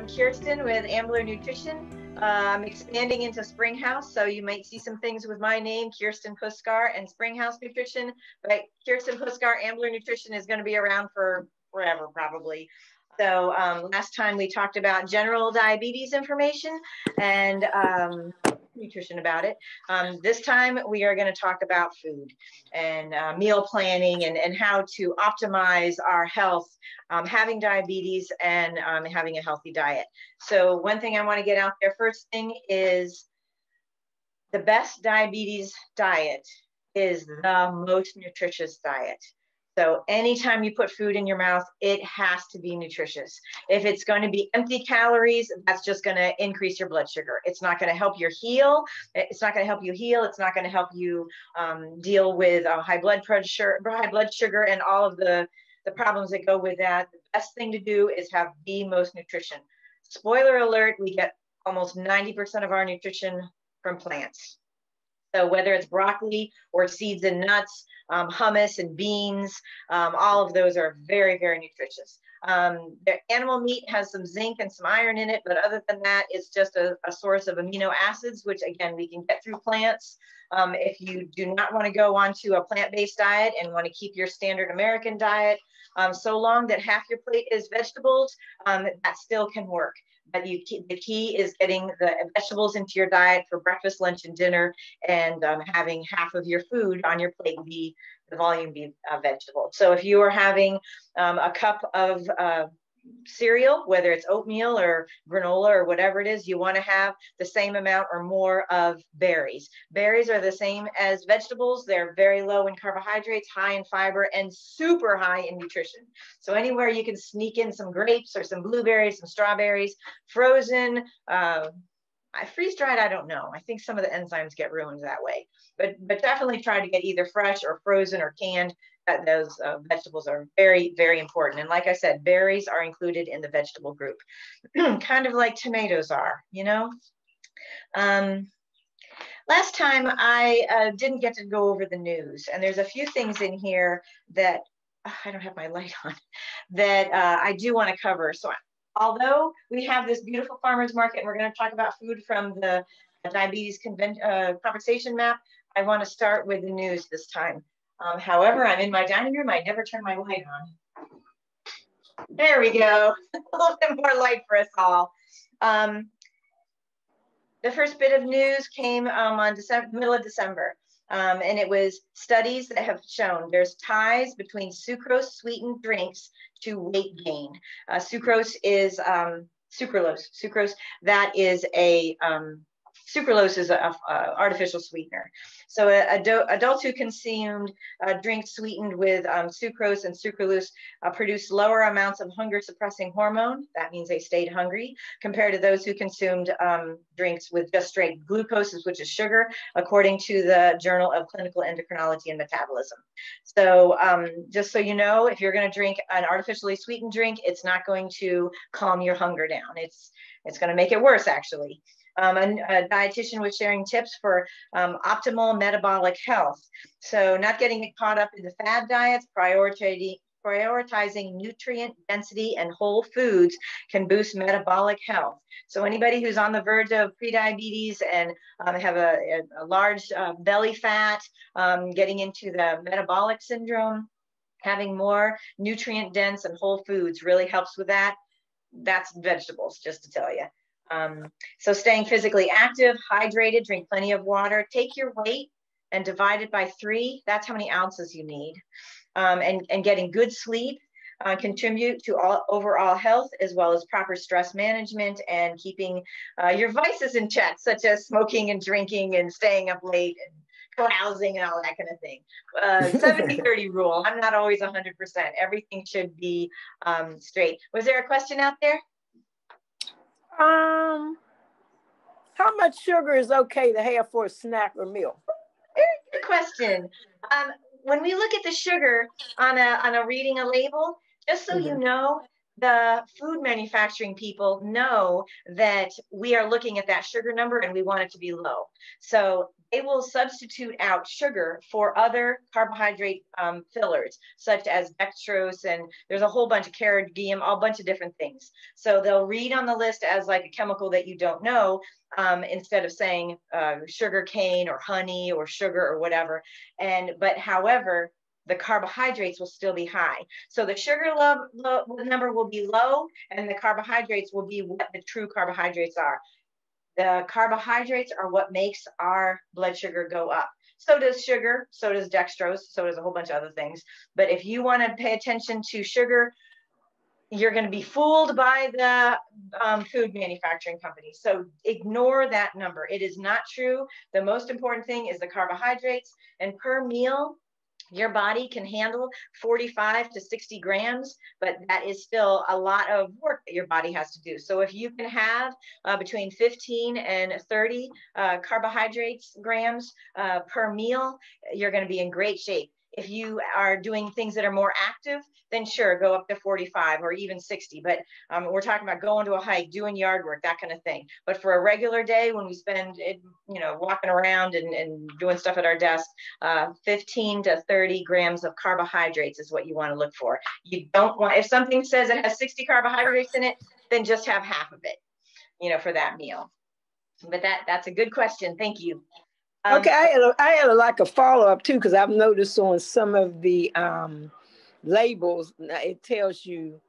I'm Kirsten with Ambler Nutrition. I'm expanding into Springhouse, so you might see some things with my name, Kirsten Puskar, and Springhouse Nutrition. But Kirsten Puskar, Ambler Nutrition is going to be around for forever, probably. So um, last time we talked about general diabetes information and um, nutrition about it. Um, this time we are going to talk about food and uh, meal planning and, and how to optimize our health, um, having diabetes and um, having a healthy diet. So one thing I want to get out there first thing is the best diabetes diet is the most nutritious diet. So anytime you put food in your mouth, it has to be nutritious. If it's going to be empty calories, that's just going to increase your blood sugar. It's not going to help your heal. It's not going to help you heal. It's not going to help you um, deal with uh, high blood pressure, high blood sugar, and all of the the problems that go with that. The best thing to do is have the most nutrition. Spoiler alert: we get almost 90% of our nutrition from plants. So whether it's broccoli or seeds and nuts, um, hummus and beans, um, all of those are very, very nutritious. Um, the animal meat has some zinc and some iron in it, but other than that, it's just a, a source of amino acids, which again, we can get through plants. Um, if you do not want to go onto a plant-based diet and want to keep your standard American diet, um, so long that half your plate is vegetables, um, that still can work. But you, the key is getting the vegetables into your diet for breakfast, lunch, and dinner, and um, having half of your food on your plate be the volume be uh, vegetable. So if you are having um, a cup of uh, cereal, whether it's oatmeal or granola or whatever it is, you want to have the same amount or more of berries. Berries are the same as vegetables. They're very low in carbohydrates, high in fiber, and super high in nutrition. So anywhere you can sneak in some grapes or some blueberries, some strawberries, frozen, uh, I freeze dried, I don't know. I think some of the enzymes get ruined that way, but but definitely try to get either fresh or frozen or canned that those uh, vegetables are very, very important. And like I said, berries are included in the vegetable group, kind of like tomatoes are, you know? Um, last time I uh, didn't get to go over the news, and there's a few things in here that I don't have my light on that uh, I do want to cover. So, although we have this beautiful farmers market, and we're going to talk about food from the diabetes conven- uh, conversation map, I want to start with the news this time. Um, however, I'm in my dining room. I never turn my light on. There we go. a little bit more light for us all. Um, the first bit of news came um, on December, middle of December. Um, and it was studies that have shown there's ties between sucrose sweetened drinks to weight gain. Uh, sucrose is um, sucralose. Sucrose that is a um, sucralose is an artificial sweetener. So adults who consumed uh, drinks sweetened with um, sucrose and sucralose uh, produced lower amounts of hunger suppressing hormone. That means they stayed hungry compared to those who consumed um, drinks with just straight glucose, which is sugar, according to the Journal of Clinical Endocrinology and Metabolism. So um, just so you know, if you're going to drink an artificially sweetened drink, it's not going to calm your hunger down. It's it's going to make it worse, actually. Um, a, a, dietitian was sharing tips for um, optimal metabolic health. So not getting caught up in the fad diets, prioritizing prioritizing nutrient density and whole foods can boost metabolic health. So anybody who's on the verge of prediabetes and um, have a, a, large uh, belly fat, um, getting into the metabolic syndrome, having more nutrient dense and whole foods really helps with that. That's vegetables, just to tell you. Um, so staying physically active, hydrated, drink plenty of water, take your weight and divide it by three. That's how many ounces you need. Um, and, and getting good sleep uh, contribute to all overall health as well as proper stress management and keeping uh, your vices in check, such as smoking and drinking and staying up late and carousing and all that kind of thing. Uh, 70 30 rule. I'm not always 100%. Everything should be um, straight. Was there a question out there? Um, how much sugar is okay to have for a snack or meal? Very good question. Um, when we look at the sugar on a on a reading a label, just so mm-hmm. you know, the food manufacturing people know that we are looking at that sugar number and we want it to be low. So they will substitute out sugar for other carbohydrate um, fillers, such as dextrose, and there's a whole bunch of carrageenan, a bunch of different things. So they'll read on the list as like a chemical that you don't know, um, instead of saying uh, sugar cane or honey or sugar or whatever. And but however, the carbohydrates will still be high. So the sugar love, number will be low and the carbohydrates will be what the true carbohydrates are. The carbohydrates are what makes our blood sugar go up. So does sugar, so does dextrose, so does a whole bunch of other things. But if you want to pay attention to sugar, you're going to be fooled by the um, food manufacturing companies. So ignore that number. It is not true. The most important thing is the carbohydrates. And per meal, your body can handle 45 to 60 grams, but that is still a lot of work that your body has to do. So if you can have uh, between 15 and 30 uh, carbohydrates grams uh, per meal, you're going to be in great shape. If you are doing things that are more active, then sure, go up to 45 or even 60. But um, we're talking about going to a hike, doing yard work, that kind of thing. But for a regular day when we spend it, you know, walking around and, and doing stuff at our desk, uh, 15 to 30 grams of carbohydrates is what you want to look for. You don't want, if something says it has 60 carbohydrates in it, then just have half of it, you know, for that meal. But that that's a good question. Thank you. Um, okay, I had, a, I had a, like a follow up too because I've noticed on some of the um, labels it tells you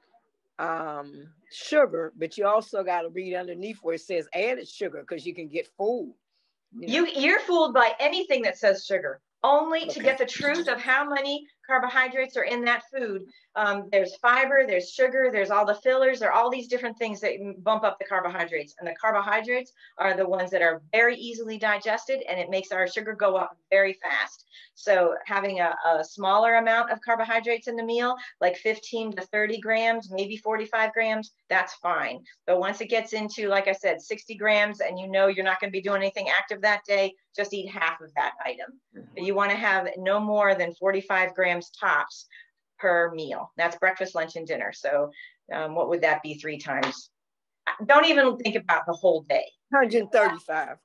um, sugar, but you also got to read underneath where it says added sugar because you can get fooled. You, know? you you're fooled by anything that says sugar only okay. to get the truth of how many carbohydrates are in that food. Um, there's fiber, there's sugar, there's all the fillers, there are all these different things that bump up the carbohydrates. And the carbohydrates are the ones that are very easily digested and it makes our sugar go up very fast. So having a, a smaller amount of carbohydrates in the meal, like 15 to 30 grams, maybe 45 grams, that's fine. But once it gets into, like I said, 60 grams and you know you're not gonna be doing anything active that day, just eat half of that item. Mm-hmm. But you wanna have no more than 45 grams tops per meal. That's breakfast, lunch, and dinner. So um, what would that be three times? Don't even think about the whole day. 135.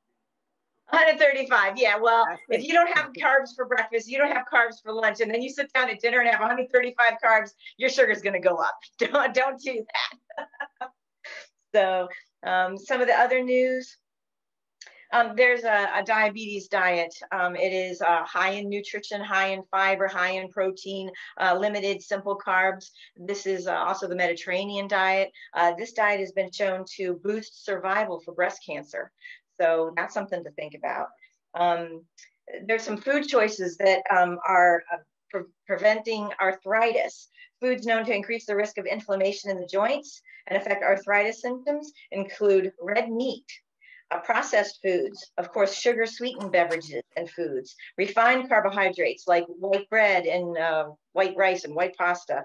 135. Yeah. Well, if you don't have carbs for breakfast, you don't have carbs for lunch, and then you sit down at dinner and have 135 carbs, your sugar's going to go up. Don't, don't do that. so, um, some of the other news um, there's a, a, diabetes diet. Um, it is uh, high in nutrition, high in fiber, high in protein, uh, limited simple carbs. This is uh, also the Mediterranean diet. Uh, this diet has been shown to boost survival for breast cancer. So that's something to think about. Um, there's some food choices that um, are uh, pre preventing arthritis. Foods known to increase the risk of inflammation in the joints and affect arthritis symptoms include red meat, uh, processed foods, of course, sugar sweetened beverages and foods, refined carbohydrates like white bread and uh, white rice and white pasta,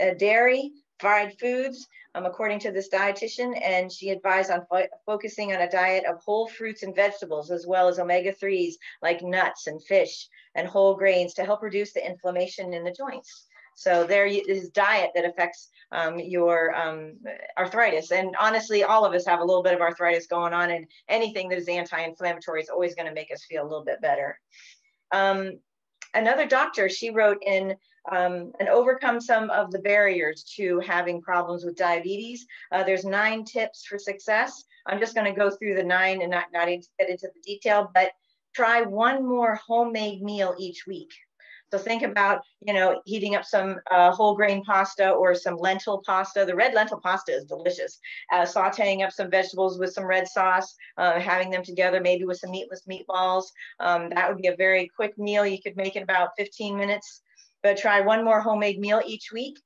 uh, dairy, fried foods, um, according to this dietitian, and she advised on fo focusing on a diet of whole fruits and vegetables, as well as omega-3s like nuts and fish and whole grains to help reduce the inflammation in the joints. So there is diet that affects um, your um, arthritis. And honestly, all of us have a little bit of arthritis going on, and anything that is anti-inflammatory is always going to make us feel a little bit better. Um, another doctor, she wrote in um, and overcome some of the barriers to having problems with diabetes. Uh, there's nine tips for success. I'm just going to go through the nine and not, not get into the detail, but try one more homemade meal each week. So think about, you know, heating up some uh, whole grain pasta or some lentil pasta. The red lentil pasta is delicious. Uh, sauteing up some vegetables with some red sauce, uh, having them together, maybe with some meatless meatballs. Um, that would be a very quick meal. You could make in about 15 minutes. But try one more homemade meal each week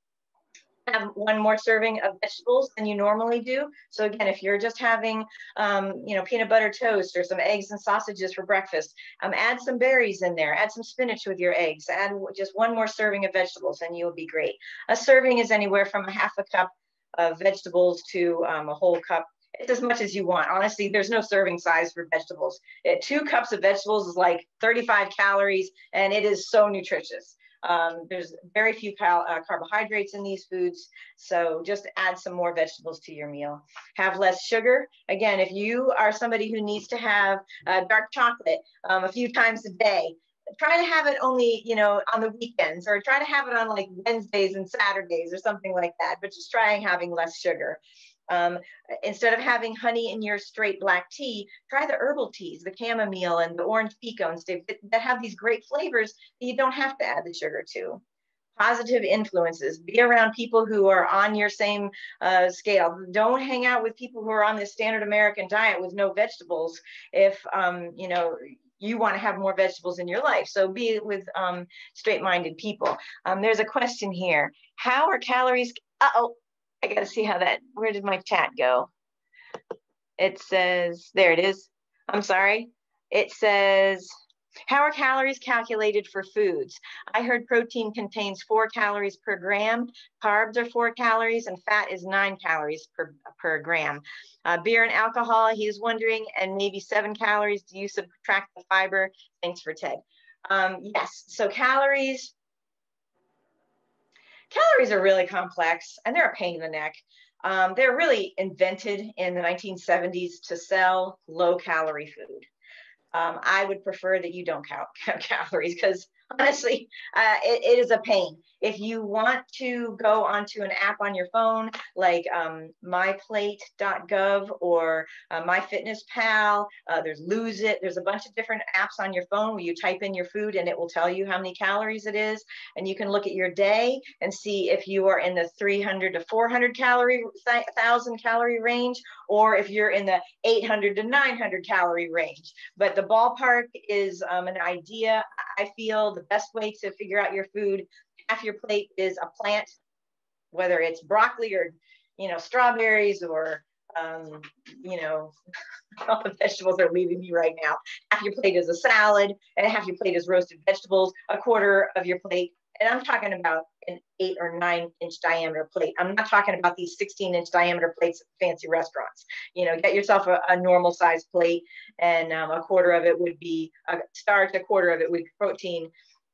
have one more serving of vegetables than you normally do. So again, if you're just having, um, you know, peanut butter toast or some eggs and sausages for breakfast, um, add some berries in there, add some spinach with your eggs, add just one more serving of vegetables and you'll be great. A serving is anywhere from a half a cup of vegetables to um, a whole cup it's as much as you want. Honestly, there's no serving size for vegetables. It, two cups of vegetables is like 35 calories and it is so nutritious. Um, there's very few uh, carbohydrates in these foods. So just add some more vegetables to your meal. Have less sugar. Again, if you are somebody who needs to have uh, dark chocolate um, a few times a day, try to have it only, you know, on the weekends or try to have it on like Wednesdays and Saturdays or something like that, but just try having less sugar. Um, instead of having honey in your straight black tea, try the herbal teas, the chamomile and the orange pekoe and stuff that, have these great flavors that you don't have to add the sugar to. Positive influences. Be around people who are on your same uh, scale. Don't hang out with people who are on the standard American diet with no vegetables. If um, you know you want to have more vegetables in your life. So be with um, straight-minded people. Um, there's a question here. How are calories? Uh oh, I got to see how that, where did my chat go? It says, there it is. I'm sorry. It says, how are calories calculated for foods? I heard protein contains four calories per gram, carbs are four calories, and fat is nine calories per, per gram. Uh, beer and alcohol, he's wondering, and maybe seven calories. Do you subtract the fiber? Thanks for Ted. Um, yes, so calories, Calories are really complex and they're a pain in the neck. Um, they're really invented in the 1970s to sell low calorie food. Um, I would prefer that you don't count, count calories because honestly, uh, it, it is a pain. If you want to go onto an app on your phone like um, myplate.gov or uh, MyFitnessPal, uh, there's Lose It, there's a bunch of different apps on your phone where you type in your food and it will tell you how many calories it is. And you can look at your day and see if you are in the 300 to 400 calorie, 1,000 calorie range, or if you're in the 800 to 900 calorie range. But the ballpark is um, an idea. I feel the best way to figure out your food half your plate is a plant, whether it's broccoli or, you know, strawberries or, um, you know, all the vegetables are leaving me right now. Half your plate is a salad and half your plate is roasted vegetables. A quarter of your plate, and I'm talking about an eight or nine inch diameter plate. I'm not talking about these 16 inch diameter plates at fancy restaurants. You know, get yourself a, a normal size plate and um, a quarter of it would be a starch, a quarter of it would be protein,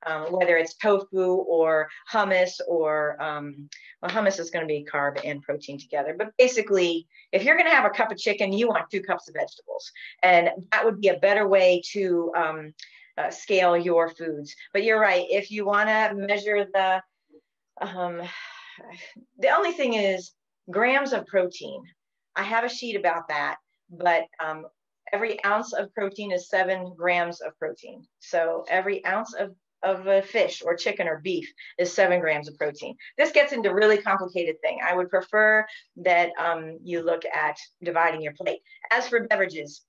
um, whether it's tofu or hummus or um, well, hummus is going to be carb and protein together. But basically, if you're going to have a cup of chicken, you want two cups of vegetables, and that would be a better way to um, uh, scale your foods. But you're right. If you want to measure the, um, the only thing is grams of protein. I have a sheet about that, but um, every ounce of protein is seven grams of protein. So every ounce of of a fish or chicken or beef is seven grams of protein. This gets into really complicated thing. I would prefer that um, you look at dividing your plate. As for beverages,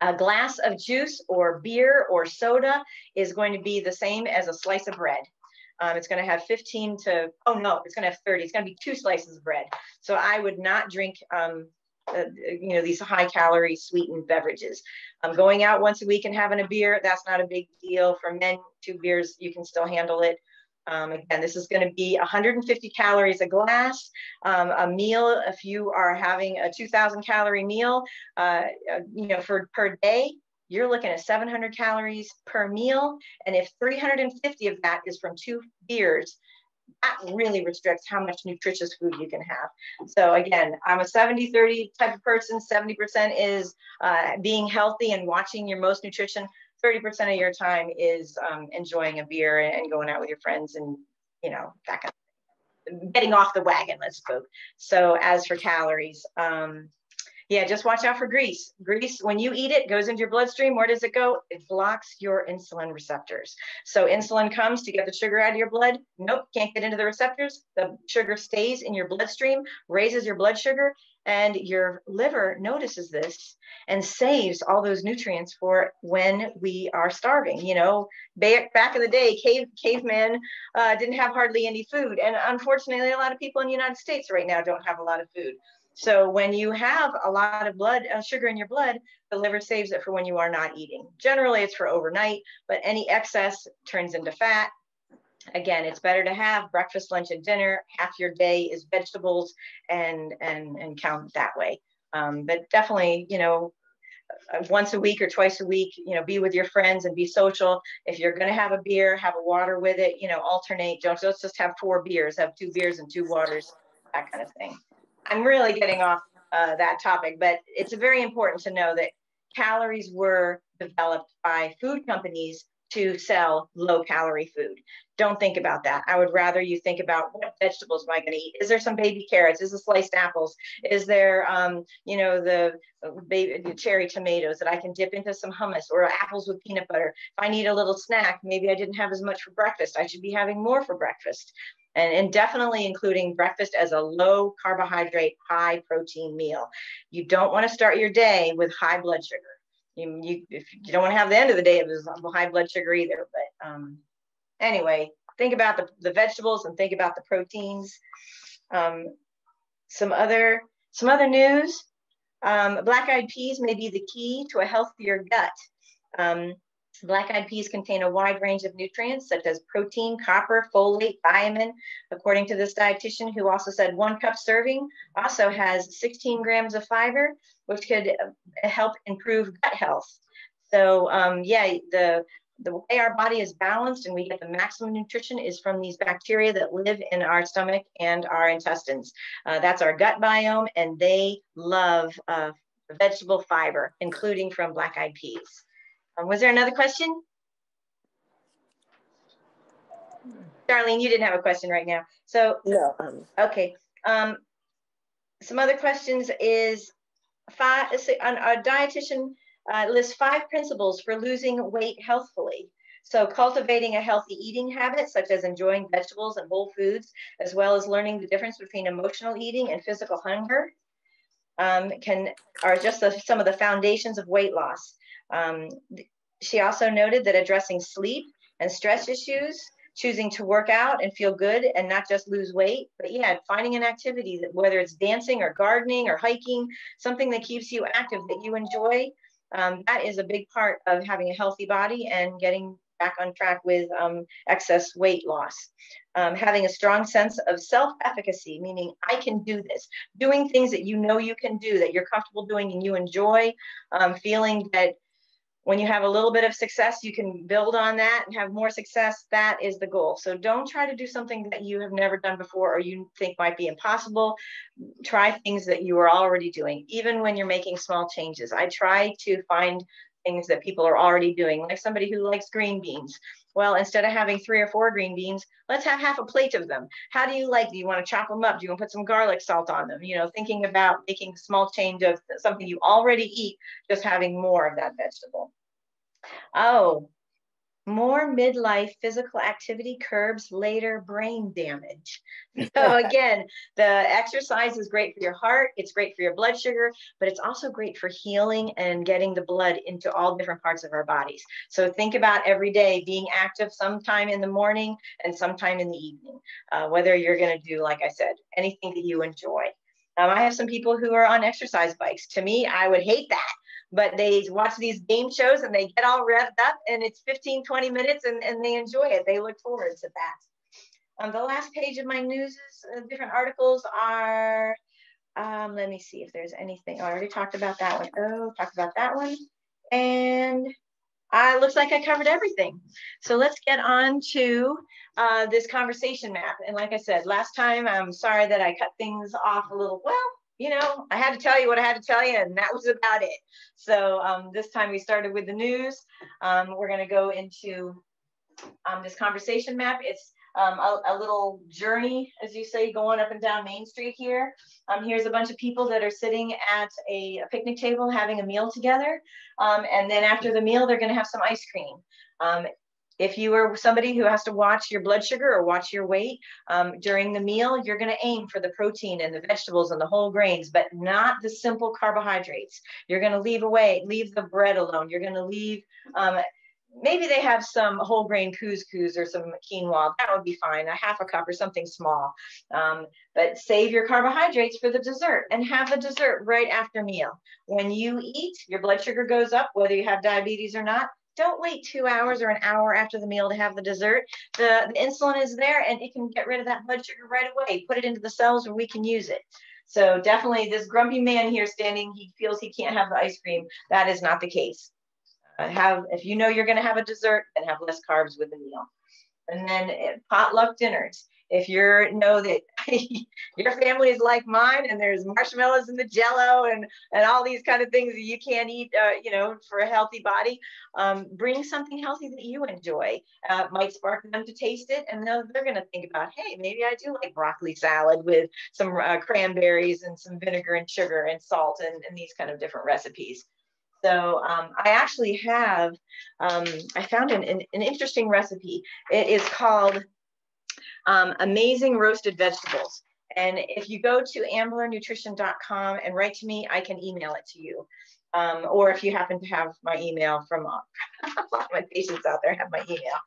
a glass of juice or beer or soda is going to be the same as a slice of bread. Um, it's going to have 15 to, oh no, it's going to have 30. It's going to be two slices of bread. So I would not drink um, uh, you know, these high calorie sweetened beverages. Um, going out once a week and having a beer, that's not a big deal. For men, two beers, you can still handle it. Um, again, this is going to be 150 calories a glass. Um, a meal, if you are having a 2,000 calorie meal, uh, you know, for per day, you're looking at 700 calories per meal. And if 350 of that is from two beers, that really restricts how much nutritious food you can have. So again, I'm a 70 30 type of person. 70% is uh, being healthy and watching your most nutrition. 30% of your time is um, enjoying a beer and going out with your friends and, you know, that kind of getting off the wagon, let's quote. So as for calories, um, yeah, just watch out for grease. Grease, when you eat it, goes into your bloodstream. Where does it go? It blocks your insulin receptors. So insulin comes to get the sugar out of your blood. Nope, can't get into the receptors. The sugar stays in your bloodstream, raises your blood sugar, and your liver notices this and saves all those nutrients for when we are starving. You know, back, back in the day, cave cavemen uh, didn't have hardly any food, and unfortunately, a lot of people in the United States right now don't have a lot of food. So when you have a lot of blood uh, sugar in your blood, the liver saves it for when you are not eating. Generally, it's for overnight, but any excess turns into fat. Again, it's better to have breakfast, lunch, and dinner. Half your day is vegetables, and and and count that way. Um, but definitely, you know, uh, once a week or twice a week, you know, be with your friends and be social. If you're going to have a beer, have a water with it, you know, alternate. Don't let's just have four beers, have two beers and two waters, that kind of thing. I'm really getting off uh, that topic, but it's very important to know that calories were developed by food companies to sell low calorie food. Don't think about that. I would rather you think about what vegetables am I going to eat? Is there some baby carrots? Is there sliced apples? Is there, um, you know, the baby the cherry tomatoes that I can dip into some hummus or apples with peanut butter? If I need a little snack, maybe I didn't have as much for breakfast. I should be having more for breakfast. And, and definitely including breakfast as a low carbohydrate, high protein meal. You don't want to start your day with high blood sugar you, you if you don't want to have the end of the day of high blood sugar either. But um, anyway, think about the, the vegetables and think about the proteins. Um, some other some other news. Um, black-eyed peas may be the key to a healthier gut. Um, Black-eyed peas contain a wide range of nutrients such as protein, copper, folate, thiamine. According to this dietitian who also said one cup serving also has 16 grams of fiber, which could uh, help improve gut health. So um, yeah, the the way our body is balanced and we get the maximum nutrition is from these bacteria that live in our stomach and our intestines. Uh, that's our gut biome, and they love uh, vegetable fiber, including from black-eyed peas. Um, was there another question? Darlene, you didn't have a question right now. So, no. Um, okay. Um, some other questions is five, a dietitian uh, lists five principles for losing weight healthfully. So cultivating a healthy eating habit, such as enjoying vegetables and whole foods, as well as learning the difference between emotional eating and physical hunger, um, can are just the, some of the foundations of weight loss. Um, she also noted that addressing sleep and stress issues, choosing to work out and feel good and not just lose weight, but yeah, finding an activity that whether it's dancing or gardening or hiking, something that keeps you active that you enjoy, um, that is a big part of having a healthy body and getting back on track with um, excess weight loss. Um, having a strong sense of self efficacy, meaning I can do this, doing things that you know you can do, that you're comfortable doing and you enjoy, um, feeling that when you have a little bit of success, you can build on that and have more success. That is the goal. So don't try to do something that you have never done before or you think might be impossible. Try things that you are already doing, even when you're making small changes. I try to find things that people are already doing, like somebody who likes green beans. Well, instead of having three or four green beans, let's have half a plate of them. How do you like? Do you want to chop them up? Do you want to put some garlic salt on them? You know, thinking about making a small change of something you already eat, just having more of that vegetable. Oh, more midlife physical activity curbs later brain damage. So again, the exercise is great for your heart, it's great for your blood sugar, but it's also great for healing and getting the blood into all different parts of our bodies. So think about every day being active sometime in the morning and sometime in the evening, uh, whether you're going to do, like I said, anything that you enjoy. Um, I have some people who are on exercise bikes. To me, I would hate that but they watch these game shows and they get all revved up and it's 15 20 minutes and, and they enjoy it they look forward to that um, the last page of my news uh, different articles are um, let me see if there's anything oh, i already talked about that one. Oh, talked about that one and uh, looks like I covered everything. So let's get on to uh, this conversation map. And like I said, last time, I'm sorry that I cut things off a little, well, you know, I had to tell you what I had to tell you, and that was about it. So um, this time we started with the news. Um, we're going to go into um, this conversation map. It's um, a, a, little journey, as you say, going up and down Main Street here. Um, here's a bunch of people that are sitting at a, a picnic table having a meal together. Um, and then after the meal, they're going to have some ice cream. If you are somebody who has to watch your blood sugar or watch your weight um, during the meal, you're going to aim for the protein and the vegetables and the whole grains, but not the simple carbohydrates. You're going to leave away, leave the bread alone. You're going to leave. Um, maybe they have some whole grain couscous or some quinoa. That would be fine, a half a cup or something small. Um, but save your carbohydrates for the dessert and have the dessert right after meal. When you eat, your blood sugar goes up, whether you have diabetes or not don't wait two hours or an hour after the meal to have the dessert. The, the insulin is there and it can get rid of that blood sugar right away. Put it into the cells where we can use it. So definitely this grumpy man here standing, he feels he can't have the ice cream. That is not the case. Uh, have If you know you're gonna have a dessert, then have less carbs with the meal. And then eh, potluck dinners if you know that your family is like mine and there's marshmallows in the jello and and all these kind of things that you can't eat uh, you know for a healthy body um, bring something healthy that you enjoy uh, might spark them to taste it and they're, they're going to think about hey maybe i do like broccoli salad with some uh, cranberries and some vinegar and sugar and salt and, and these kind of different recipes so um, I actually have, um, I found an, an, an, interesting recipe. It is called um, amazing roasted vegetables. And if you go to amblernutrition.com and write to me, I can email it to you. Um, or if you happen to have my email from uh, a lot of my patients out there have my email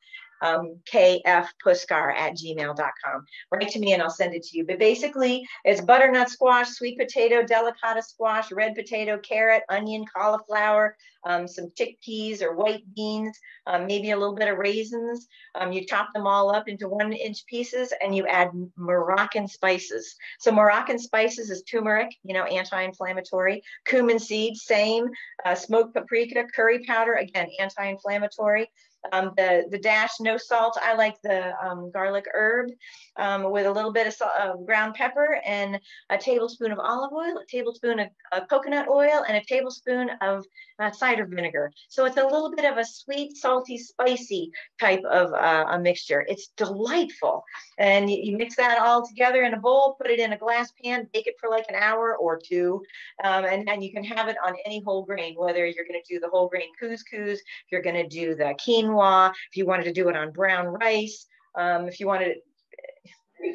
um, kfpuskar at gmail.com. Write to me and I'll send it to you. But basically, it's butternut squash, sweet potato, delicata squash, red potato, carrot, onion, cauliflower, um, some chickpeas or white beans, um, maybe a little bit of raisins. Um, you chop them all up into one inch pieces and you add Moroccan spices. So Moroccan spices is turmeric, you know, anti-inflammatory. Cumin seeds, same. Uh, smoked paprika, curry powder, again, anti-inflammatory. Um, the, the dash, no salt. I like the um, garlic herb um, with a little bit of salt, uh, ground pepper and a tablespoon of olive oil, a tablespoon of uh, coconut oil, and a tablespoon of uh, cider vinegar. So it's a little bit of a sweet, salty, spicy type of uh, a mixture. It's delightful. And you, you, mix that all together in a bowl, put it in a glass pan, bake it for like an hour or two. Um, and then you can have it on any whole grain, whether you're going to do the whole grain couscous, you're going to do the quinoa, if you wanted to do it on brown rice, um, if you wanted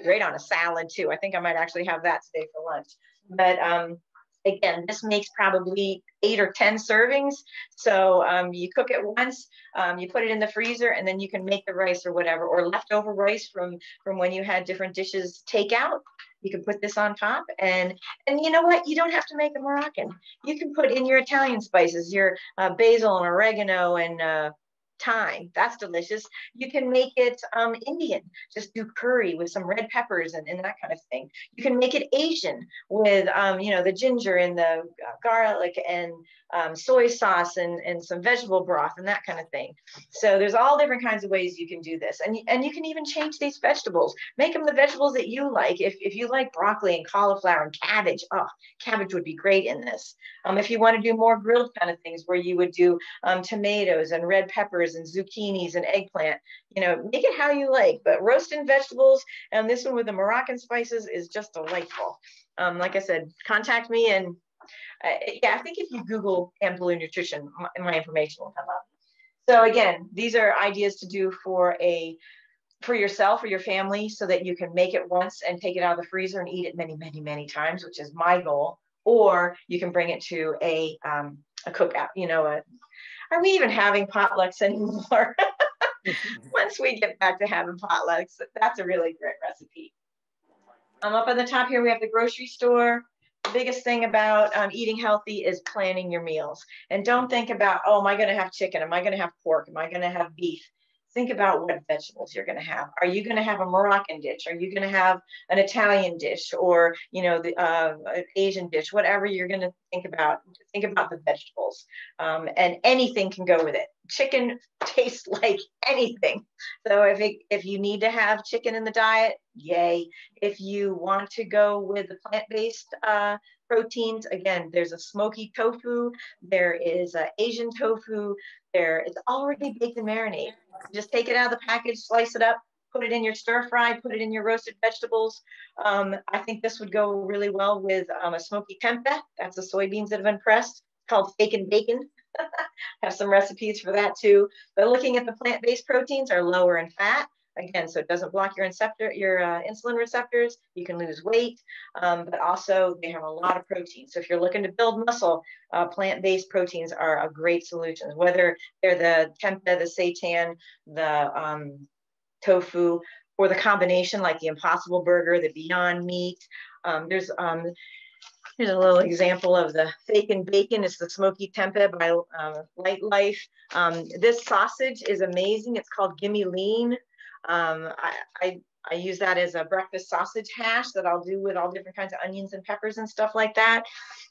great on a salad too. I think I might actually have that today for lunch. But um, again, this makes probably eight or 10 servings. So um, you cook it once, um, you put it in the freezer, and then you can make the rice or whatever, or leftover rice from, from when you had different dishes take out. You can put this on top and, and you know what? You don't have to make a Moroccan. You can put in your Italian spices, your uh, basil and oregano and uh, thyme. That's delicious. You can make it um, Indian, just do curry with some red peppers and, and that kind of thing. You can make it Asian with, um, you know, the ginger and the uh, garlic and um, soy sauce and, and some vegetable broth and that kind of thing. So there's all different kinds of ways you can do this. And, and you can even change these vegetables. Make them the vegetables that you like. If, if you like broccoli and cauliflower and cabbage, oh, cabbage would be great in this. Um, if you want to do more grilled kind of things where you would do um, tomatoes and red peppers and zucchinis and eggplant, you know, make it how you like. But roasting vegetables and this one with the Moroccan spices is just delightful. Um, like I said, contact me and uh, yeah, I think if you Google Ambler Nutrition, my, my information will come up. So again, these are ideas to do for a for yourself or your family so that you can make it once and take it out of the freezer and eat it many, many, many times, which is my goal. Or you can bring it to a um, a cookout. You know, a, are we even having potlucks anymore? Once we get back to having potlucks, that's a really great recipe. Um, up on the top here, we have the grocery store the biggest thing about um, eating healthy is planning your meals. And don't think about, oh, am I going to have chicken? Am I going to have pork? Am I going to have beef? Think about what vegetables you're going to have. Are you going to have a Moroccan dish? Are you going to have an Italian dish or, you know, the uh, Asian dish? Whatever you're going to think about, think about the vegetables. Um, and anything can go with it. Chicken tastes like anything. So if it, if you need to have chicken in the diet, yay. If you want to go with the plant-based uh, proteins, again, there's a smoky tofu, there is a Asian tofu, there it's already baked and marinated. Just take it out of the package, slice it up, put it in your stir fry, put it in your roasted vegetables. Um, I think this would go really well with um, a smoky tempeh. That's the soybeans that have been pressed, called Fakin' Bacon. have some recipes for that too. But looking at the plant-based proteins are lower in fat. Again, so it doesn't block your, inceptor, your uh, insulin receptors. You can lose weight, um, but also they have a lot of protein. So if you're looking to build muscle, uh, plant-based proteins are a great solution. Whether they're the tempeh, the seitan, the um, tofu, or the combination like the Impossible Burger, the Beyond Meat. Um, there's um, Here's a little example of the Fakin' Bacon. It's the smoky tempeh by uh, Lightlife. Um, this sausage is amazing. It's called Gimme Lean. Um, I, I, I use that as a breakfast sausage hash that I'll do with all different kinds of onions and peppers and stuff like that.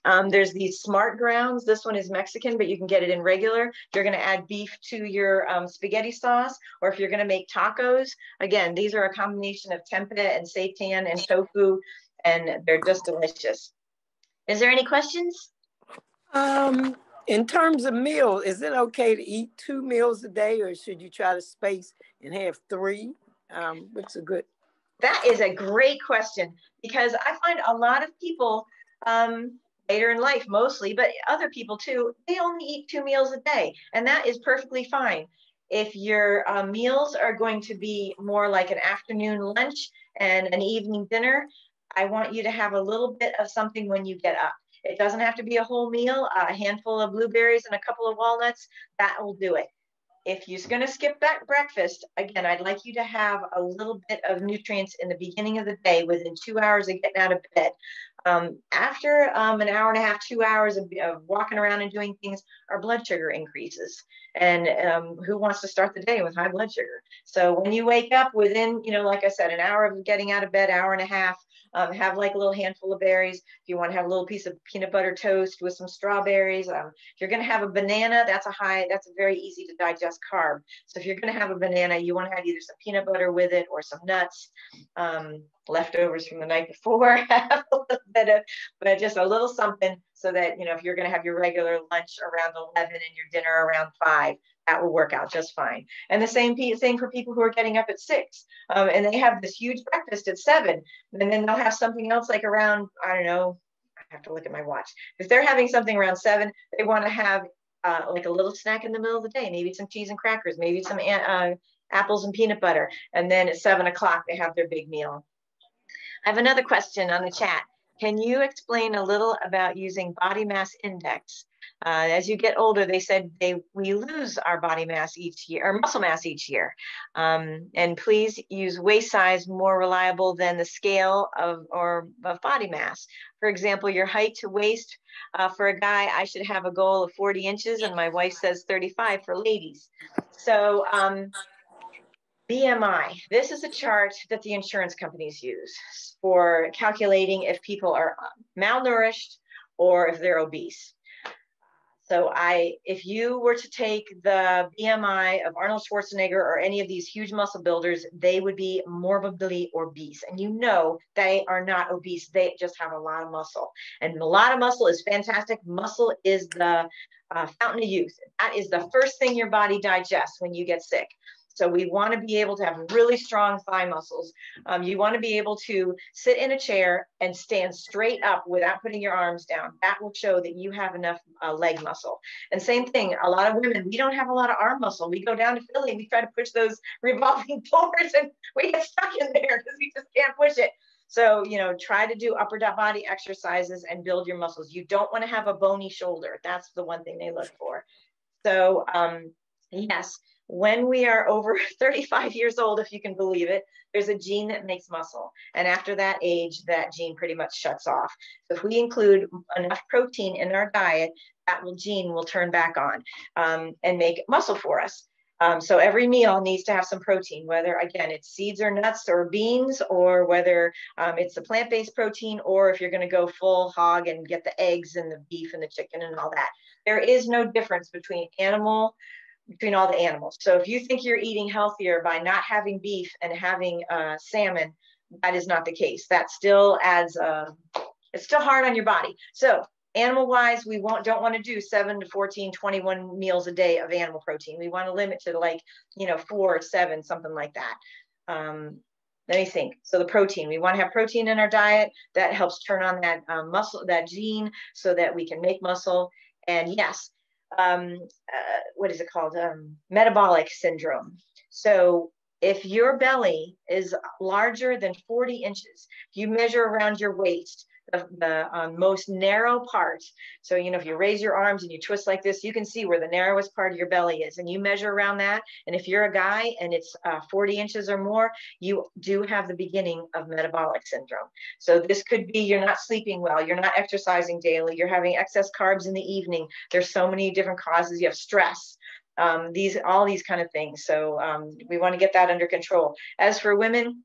Um, there's these smart grounds. This one is Mexican, but you can get it in regular. You're going to add beef to your um, spaghetti sauce, or if you're going to make tacos, again, these are a combination of tempeh and seitan and tofu, and they're just delicious. Is there any questions? Um, in terms of meal, is it okay to eat two meals a day, or should you try to space and have three? Um, what's a good? That is a great question because I find a lot of people um, later in life, mostly, but other people too, they only eat two meals a day, and that is perfectly fine. If your uh, meals are going to be more like an afternoon lunch and an evening dinner, I want you to have a little bit of something when you get up. It doesn't have to be a whole meal, a handful of blueberries and a couple of walnuts, that will do it. If you're going to skip that breakfast, again, I'd like you to have a little bit of nutrients in the beginning of the day within two hours of getting out of bed. Um, after um, an hour and a half, two hours of, of, walking around and doing things, our blood sugar increases. And um, who wants to start the day with high blood sugar? So when you wake up within, you know, like I said, an hour of getting out of bed, hour and a half, um, have like a little handful of berries. If you want to have a little piece of peanut butter toast with some strawberries, um, if you're going to have a banana, that's a high, that's a very easy to digest carb. So if you're going to have a banana, you want to have either some peanut butter with it or some nuts. Um, leftovers from the night before, have a little bit of, but just a little something so that, you know, if you're going to have your regular lunch around 11 and your dinner around five, that will work out just fine. And the same thing for people who are getting up at six um, and they have this huge breakfast at seven, and then they'll have something else like around, I don't know, I have to look at my watch. If they're having something around seven, they want to have uh, like a little snack in the middle of the day, maybe some cheese and crackers, maybe some uh, apples and peanut butter. And then at seven o'clock, they have their big meal. I have another question on the chat. Can you explain a little about using body mass index? Uh, as you get older, they said they we lose our body mass each year, or muscle mass each year. Um, and please use waist size more reliable than the scale of or of body mass. For example, your height to waist uh, for a guy, I should have a goal of 40 inches, and my wife says 35 for ladies. So um, BMI. This is a chart that the insurance companies use for calculating if people are malnourished or if they're obese. So I, if you were to take the BMI of Arnold Schwarzenegger or any of these huge muscle builders, they would be morbidly obese. And you know they are not obese; they just have a lot of muscle. And a lot of muscle is fantastic. Muscle is the uh, fountain of youth. That is the first thing your body digests when you get sick. So we want to be able to have really strong thigh muscles. Um, you want to be able to sit in a chair and stand straight up without putting your arms down. That will show that you have enough uh, leg muscle. And same thing, a lot of women, we don't have a lot of arm muscle. We go down to Philly, we try to push those revolving doors and we get stuck in there because we just can't push it. So, you know, try to do upper body exercises and build your muscles. You don't want to have a bony shoulder. That's the one thing they look for. So, um, yes, when we are over 35 years old, if you can believe it, there's a gene that makes muscle. And after that age, that gene pretty much shuts off. So if we include enough protein in our diet, that will gene will turn back on um, and make muscle for us. Um, so every meal needs to have some protein, whether again it's seeds or nuts or beans, or whether um, it's a plant-based protein, or if you're going to go full hog and get the eggs and the beef and the chicken and all that. There is no difference between animal between all the animals. So if you think you're eating healthier by not having beef and having uh, salmon, that is not the case. That still adds, uh, it's still hard on your body. So animal wise, we won't, don't want to do seven to 14, 21 meals a day of animal protein. We want to limit to like, you know, four or seven, something like that. Um, let me think. So the protein, we want to have protein in our diet that helps turn on that um, muscle, that gene so that we can make muscle. And yes, um, uh, what is it called? Um, metabolic syndrome. So if your belly is larger than 40 inches, you measure around your waist, the, the um, most narrow part. So, you know, if you raise your arms and you twist like this, you can see where the narrowest part of your belly is. And you measure around that. And if you're a guy and it's uh, 40 inches or more, you do have the beginning of metabolic syndrome. So, this could be you're not sleeping well, you're not exercising daily, you're having excess carbs in the evening. There's so many different causes. You have stress. um, these all these kind of things. So um, we want to get that under control. As for women,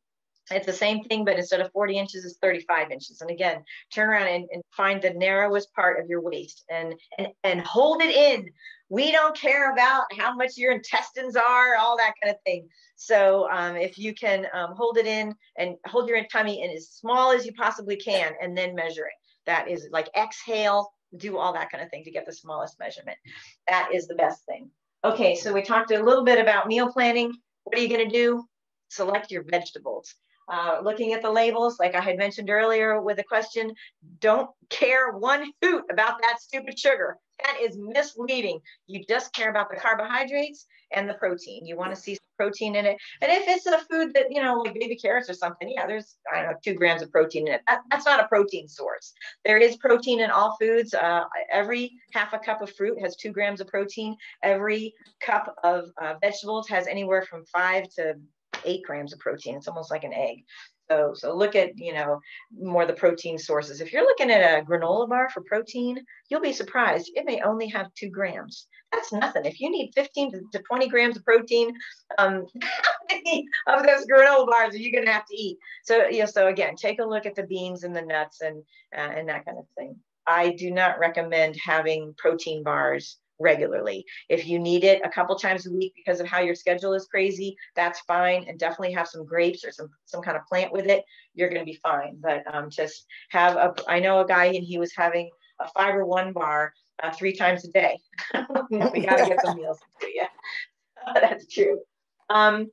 it's the same thing, but instead of 40 inches, it's 35 inches. And again, turn around and, and, find the narrowest part of your waist and, and, and hold it in. We don't care about how much your intestines are, all that kind of thing. So um, if you can um, hold it in and hold your tummy in as small as you possibly can, and then measure it. That is like exhale, do all that kind of thing to get the smallest measurement. That is the best thing. Okay, so we talked a little bit about meal planning. What are you going to do? Select your vegetables. Uh, looking at the labels, like I had mentioned earlier with the question, don't care one hoot about that stupid sugar. That is misleading. You just care about the carbohydrates and the protein. You want to see protein in it. And if it's a food that, you know, like baby carrots or something, yeah, there's, I don't know, two grams of protein in it. That, that's not a protein source. There is protein in all foods. Uh, every half a cup of fruit has two grams of protein. Every cup of uh, vegetables has anywhere from five to eight grams of protein. It's almost like an egg. So, so look at, you know, more the protein sources. If you're looking at a granola bar for protein, you'll be surprised. It may only have two grams. That's nothing. If you need 15 to 20 grams of protein, um, how many of those granola bars are you going to have to eat? So, yeah, so again, take a look at the beans and the nuts and, uh, and that kind of thing. I do not recommend having protein bars regularly. If you need it a couple times a week because of how your schedule is crazy, that's fine. And definitely have some grapes or some some kind of plant with it. You're going to be fine. But um, just have a. I know a guy and he was having a fiber one bar uh, three times a day. we got to get some meals into you. that's true. Um,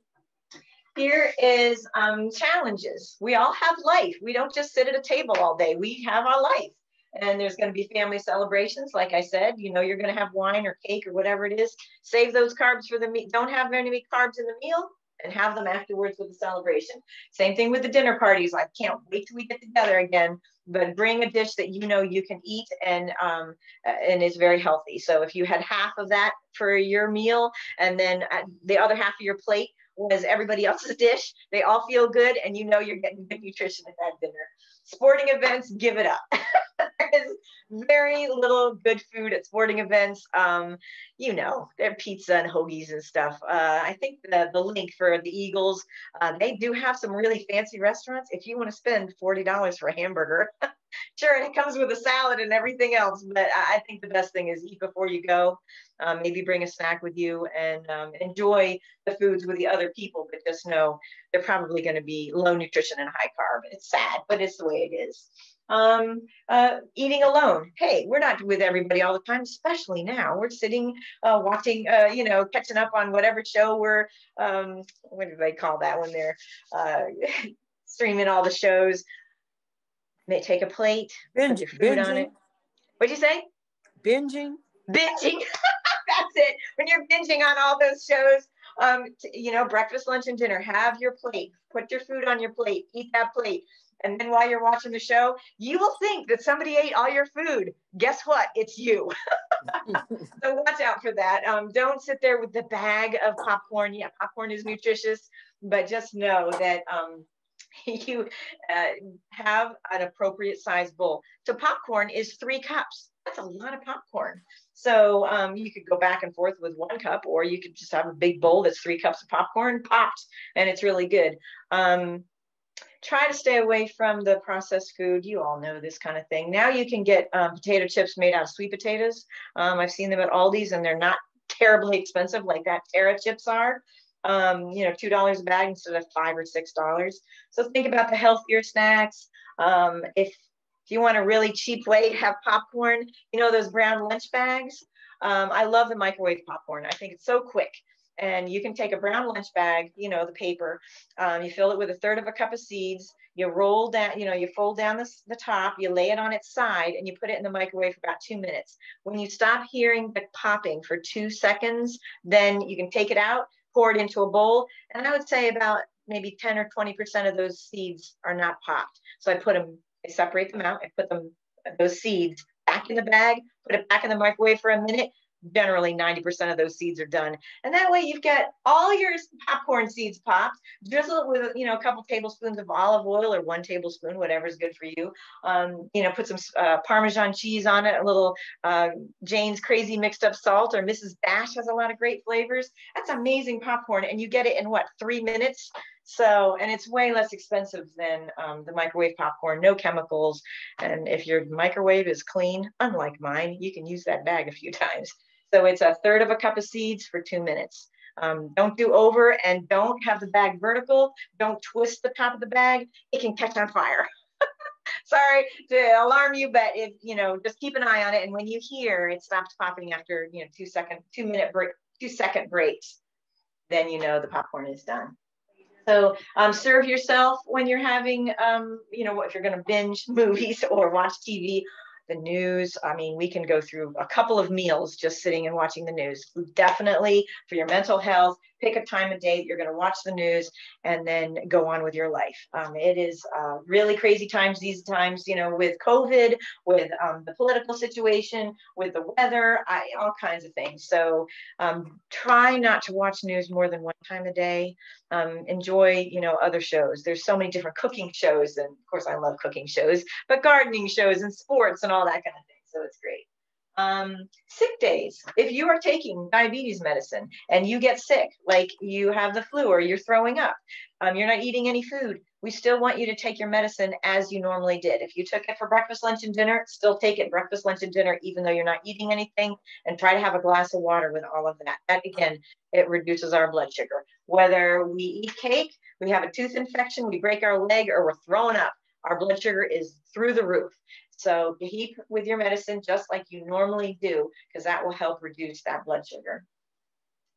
here is um, challenges. We all have life. We don't just sit at a table all day. We have our life and there's going to be family celebrations. Like I said, you know, you're going to have wine or cake or whatever it is. Save those carbs for the meat. Don't have very carbs in the meal and have them afterwards with the celebration. Same thing with the dinner parties. I can't wait till we get together again. But bring a dish that you know you can eat and um, and is very healthy. So if you had half of that for your meal, and then uh, the other half of your plate was everybody else's dish, they all feel good, and you know you're getting good nutrition at that dinner. Sporting events, give it up. there is very little good food at sporting events. Um, you know, their pizza and hoagies and stuff. Uh, I think the, the Linc for the Eagles, uh, they do have some really fancy restaurants. If you want to spend $40 for a hamburger, sure, it comes with a salad and everything else. But I think the best thing is eat before you go. Um, maybe bring a snack with you and um, enjoy the foods with the other people. But just know they're probably going to be low nutrition and high carb. It's sad, but it's the way it is um, uh, eating alone. Hey, we're not with everybody all the time, especially now. We're sitting, uh, watching, uh, you know, catching up on whatever show we're, um, what do they call that when they're uh, streaming all the shows? Take a plate, Binge, put your food binging. on it. What'd you say? Binging. Binging. That's it. When you're binging on all those shows, um, you know, breakfast, lunch, and dinner, have your plate. Put your food on your plate. Eat that plate. And then while you're watching the show, you will think that somebody ate all your food. Guess what? It's you. so watch out for that. Um, don't sit there with the bag of popcorn. Yeah, popcorn is nutritious, but just know that um, you uh, have an appropriate size bowl. So popcorn is three cups. That's a lot of popcorn. So um, you could go back and forth with one cup, or you could just have a big bowl that's three cups of popcorn popped, and it's really good. Um, try to stay away from the processed food. You all know this kind of thing. Now you can get um, potato chips made out of sweet potatoes. Um, I've seen them at Aldi's and they're not terribly expensive like that Terra chips are. Um, you know, $2 a bag instead of five or $6. So think about the healthier snacks. Um, if, if you want a really cheap way to have popcorn, you know, those brown lunch bags. Um, I love the microwave popcorn. I think it's so quick and you can take a brown lunch bag, you know, the paper, um, you fill it with a third of a cup of seeds, you roll down, you know, you fold down the, the top, you lay it on its side, and you put it in the microwave for about two minutes. When you stop hearing the popping for two seconds, then you can take it out, pour it into a bowl, and I would say about maybe 10 or 20% of those seeds are not popped. So I put them, I separate them out, I put them, those seeds back in the bag, put it back in the microwave for a minute, generally 90% of those seeds are done. And that way you've got all your popcorn seeds popped, drizzle it with, you know, a couple tablespoons of olive oil or one tablespoon, whatever's good for you. Um, you know, put some uh, Parmesan cheese on it, a little uh, Jane's Krazy mixed up salt or Mrs. Dash has a lot of great flavors. That's amazing popcorn. And you get it in what, three minutes? So, and it's way less expensive than um, the microwave popcorn, no chemicals. And if your microwave is clean, unlike mine, you can use that bag a few times. So it's a third of a cup of seeds for two minutes. Um, don't do over and don't have the bag vertical. Don't twist the top of the bag. It can catch on fire. Sorry to alarm you, but if you know, just keep an eye on it. And when you hear it stops popping after you know two second, two minute break, two second breaks, then you know the popcorn is done. So um, serve yourself when you're having, um, you know, if you're going to binge movies or watch TV the news. I mean, we can go through a couple of meals just sitting and watching the news. Definitely for your mental health, pick a time of day that you're going to watch the news and then go on with your life. Um, it is uh, really crazy times these times, you know, with COVID, with um, the political situation, with the weather, I, all kinds of things. So um, try not to watch news more than one time a day. Um, enjoy, you know, other shows. There's so many different cooking shows, and of course, I love cooking shows, but gardening shows and sports and all that kind of thing. So it's great. Um, sick days. If you are taking diabetes medicine and you get sick, like you have the flu or you're throwing up, um, you're not eating any food, we still want you to take your medicine as you normally did. If you took it for breakfast, lunch, and dinner, still take it breakfast, lunch, and dinner, even though you're not eating anything, and try to have a glass of water with all of that. That again, it reduces our blood sugar. Whether we eat cake, we have a tooth infection, we break our leg, or we're throwing up, our blood sugar is through the roof. So keep with your medicine just like you normally do, because that will help reduce that blood sugar.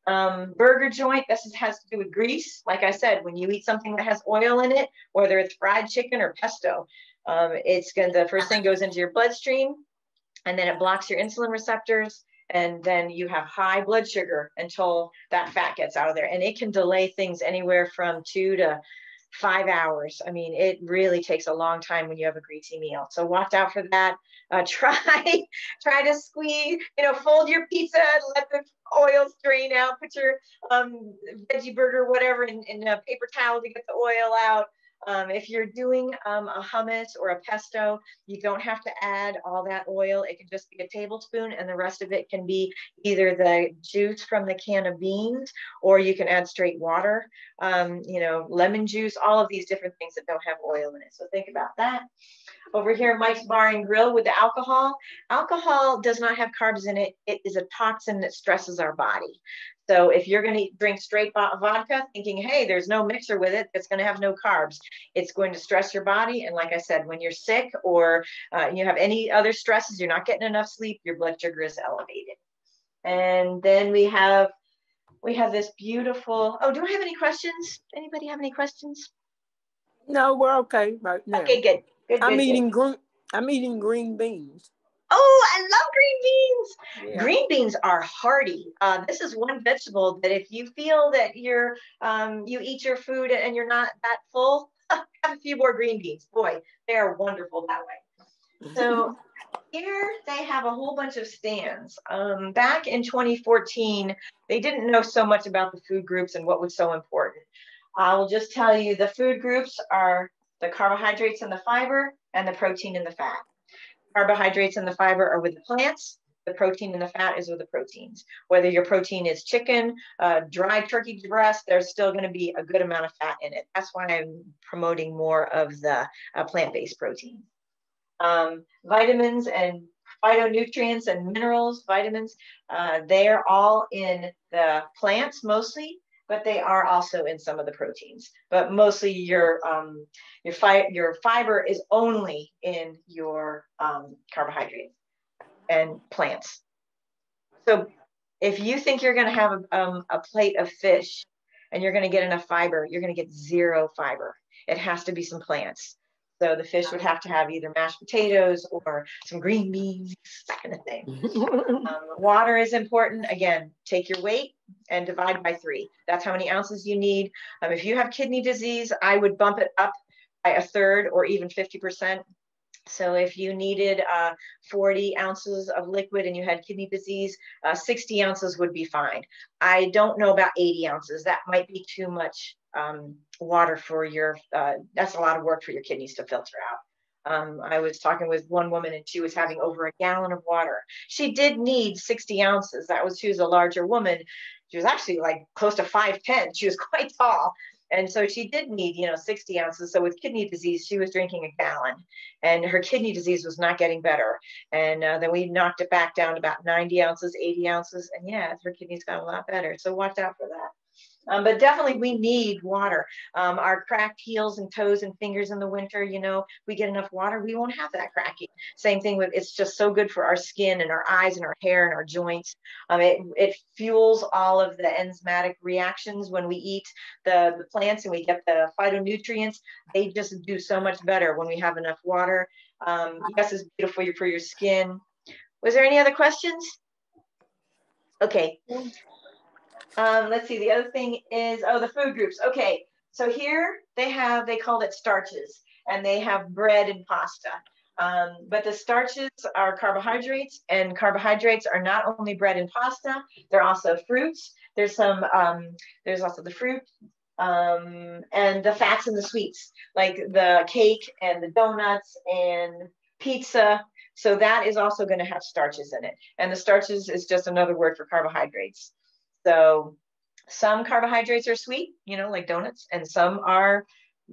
Um, burger joint, this has to do with grease. Like I said, when you eat something that has oil in it, whether it's fried chicken or pesto, um, it's gonna the first thing goes into your bloodstream and then it blocks your insulin receptors and then you have high blood sugar until that fat gets out of there and it can delay things anywhere from two to five hours. I mean, it really takes a long time when you have a greasy meal. So watch out for that. Uh, try, try to squeeze, you know, fold your pizza let the oil drain out. Put your um, veggie burger, whatever, in, in a paper towel to get the oil out. Um, if you're doing um, a hummus or a pesto, you don't have to add all that oil. It can just be a tablespoon and the rest of it can be either the juice from the can of beans or you can add straight water, um, you know, lemon juice, all of these different things that don't have oil in it. So think about that. Over here, Mike's Bar and Grill with the alcohol. Alcohol does not have carbs in it. It is a toxin that stresses our body. So if you're going to drink straight vodka, thinking, hey, there's no mixer with it, it's going to have no carbs, it's going to stress your body. And like I said, when you're sick or uh, you have any other stresses, you're not getting enough sleep, your blood sugar is elevated. And then we have we have this beautiful. Oh, do I have any questions? Anybody have any questions? No, we're okay right now. Okay, good. good I'm good, eating good. green. I'm eating green beans. Oh, I love green beans. Yeah. Green beans are hearty. Uh, this is one vegetable that if you feel that you're um, you eat your food and you're not that full, have a few more green beans. Boy, they are wonderful that way. So here they have a whole bunch of stands. Um, back in 2014, they didn't know so much about the food groups and what was so important. I will just tell you the food groups are the carbohydrates and the fiber and the protein and the fat carbohydrates and the fiber are with the plants. The protein and the fat is with the proteins. Whether your protein is chicken, uh, dry turkey breast, there's still going to be a good amount of fat in it. That's why I'm promoting more of the uh, plant-based protein. Um, vitamins and phytonutrients and minerals, vitamins, uh, they're all in the plants mostly but they are also in some of the proteins. But mostly your um, your, fi- your fiber is only in your um, carbohydrates and plants. So if you think you're going to have a, um, a plate of fish and you're going to get enough fiber, you're going to get zero fiber. It has to be some plants. So the fish would have to have either mashed potatoes or some green beans, that kind of thing. um, water is important. Again, take your weight and divide by three. That's how many ounces you need. Um, if you have kidney disease, I would bump it up by a third or even 50%. So if you needed uh, 40 ounces of liquid and you had kidney disease, uh, 60 ounces would be fine. I don't know about 80 ounces. That might be too much um, water for your, uh, that's a lot of work for your kidneys to filter out. Um, I was talking with one woman and she was having over a gallon of water. She did need 60 ounces. That was, she was a larger woman. She was actually like close to 5'10. She was quite tall. And so she did need, you know, 60 ounces. So with kidney disease, she was drinking a gallon and her kidney disease was not getting better. And uh, then we knocked it back down to about 90 ounces, 80 ounces. And yeah, her kidneys got a lot better. So watch out for that. Um, but definitely we need water. Um, our cracked heels and toes and fingers in the winter, you know, we get enough water, we won't have that cracking. Same thing with, it's just so good for our skin and our eyes and our hair and our joints. Um, it, it fuels all of the enzymatic reactions when we eat the, the plants and we get the phytonutrients. They just do so much better when we have enough water. Um, yes, it's beautiful for your skin. Was there any other questions? Okay. Um, let's see, the other thing is, oh, the food groups. Okay, so here they have, they call it starches, and they have bread and pasta. Um, but the starches are carbohydrates, and carbohydrates are not only bread and pasta, they're also fruits. There's some, um, there's also the fruit, um, and the fats and the sweets, like the cake and the donuts and pizza. So that is also going to have starches in it. And the starches is just another word for carbohydrates. So some carbohydrates are sweet, you know, like donuts, and some are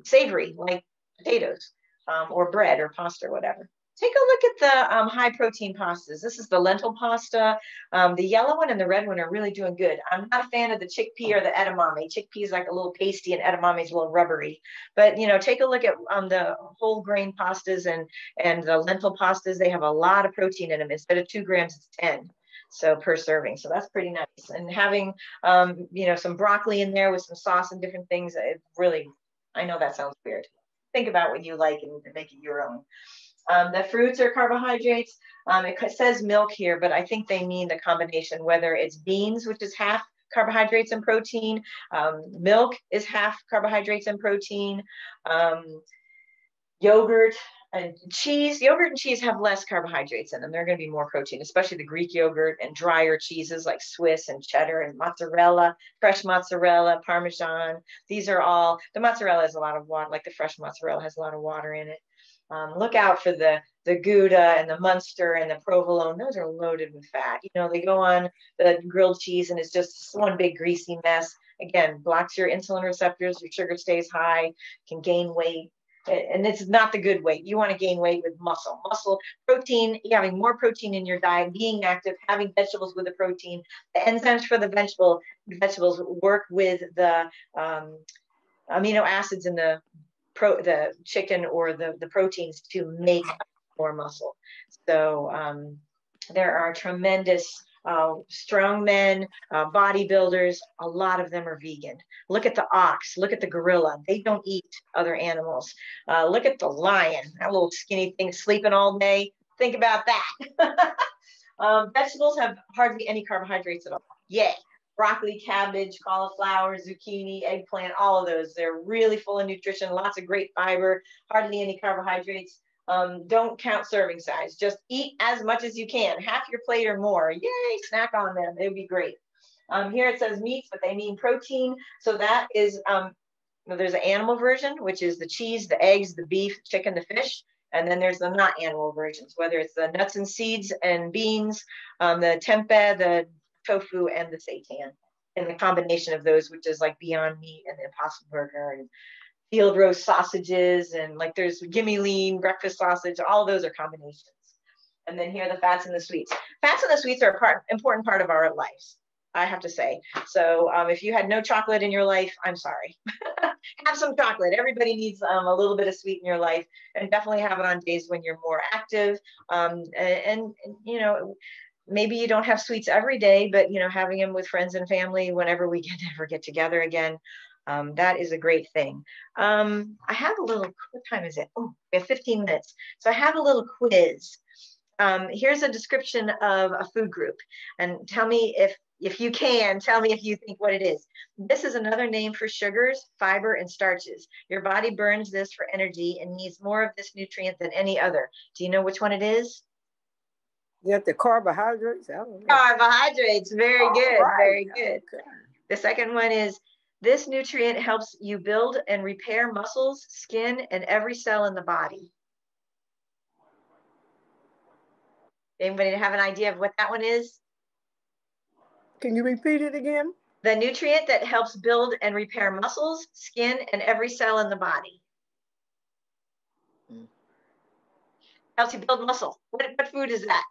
savory, like potatoes um, or bread or pasta or whatever. Take a look at the um, high protein pastas. This is the lentil pasta. Um, the yellow one and the red one are really doing good. I'm not a fan of the chickpea or the edamame. Chickpea is like a little pasty and edamame is a little rubbery. But you know, take a look at um, the whole grain pastas and and the lentil pastas. They have a lot of protein in them. Instead of two grams, it's ten so per serving. So that's pretty nice. And having, um, you know, some broccoli in there with some sauce and different things, it really, I know that sounds weird. Think about what you like and make it your own. Um, the fruits are carbohydrates. Um, it says milk here, but I think they mean the combination, whether it's beans, which is half carbohydrates and protein. Um, milk is half carbohydrates and protein. Um, yogurt, and cheese, yogurt and cheese have less carbohydrates in them. They're going to be more protein, especially the Greek yogurt and drier cheeses like Swiss and cheddar and mozzarella, fresh mozzarella, Parmesan. These are all, the mozzarella has a lot of water, like the fresh mozzarella has a lot of water in it. Um, look out for the, the Gouda and the Munster and the provolone. Those are loaded with fat. You know, they go on the grilled cheese and it's just one big greasy mess. Again, blocks your insulin receptors, your sugar stays high, can gain weight and is not the good weight. You want to gain weight with muscle. Muscle, protein, having more protein in your diet, being active, having vegetables with the protein. The enzymes for the vegetable vegetables work with the um, amino acids in the pro the chicken or the the proteins to make more muscle. So um, there are tremendous uh, strong men, uh, bodybuilders, a lot of them are vegan. Look at the ox, look at the gorilla. They don't eat other animals. Uh, look at the lion, that little skinny thing sleeping all day. Think about that. um, vegetables have hardly any carbohydrates at all. Yay. Broccoli, cabbage, cauliflower, zucchini, eggplant, all of those. They're really full of nutrition, lots of great fiber, hardly any carbohydrates. Um, don't count serving size. Just eat as much as you can, half your plate or more. Yay, snack on them. It would be great. Um, here it says meats, but they mean protein. So that is, um, there's an animal version, which is the cheese, the eggs, the beef, chicken, the fish. And then there's the not animal versions, whether it's the nuts and seeds and beans, um, the tempeh, the tofu, and the seitan. And the combination of those, which is like Beyond Meat and the Impossible Burger and field roast sausages and like there's gimme lean breakfast sausage all those are combinations. And then here are the fats and the sweets. Fats and the sweets are a part important part of our lives i have to say. So um, if you had no chocolate in your life i'm sorry. Have some chocolate. Everybody needs um, a little bit of sweet in your life and definitely have it on days when you're more active. Um, and, and you know maybe you don't have sweets every day but you know having them with friends and family whenever we can ever get together again um, that is a great thing. Um, I have a little, what time is it? Oh, we have 15 minutes. So I have a little quiz. Um, here's a description of a food group and tell me if if you can, tell me if you think what it is. This is another name for sugars, fiber, and starches. Your body burns this for energy and needs more of this nutrient than any other. Do you know which one it is? Yeah, the carbohydrates. Carbohydrates. Very All good. Right. Very good. Okay. The second one is this nutrient helps you build and repair muscles, skin, and every cell in the body. Anybody have an idea of what that one is? Can you repeat it again? The nutrient that helps build and repair muscles, skin, and every cell in the body. Mm. Helps you build muscle. What, what food is that?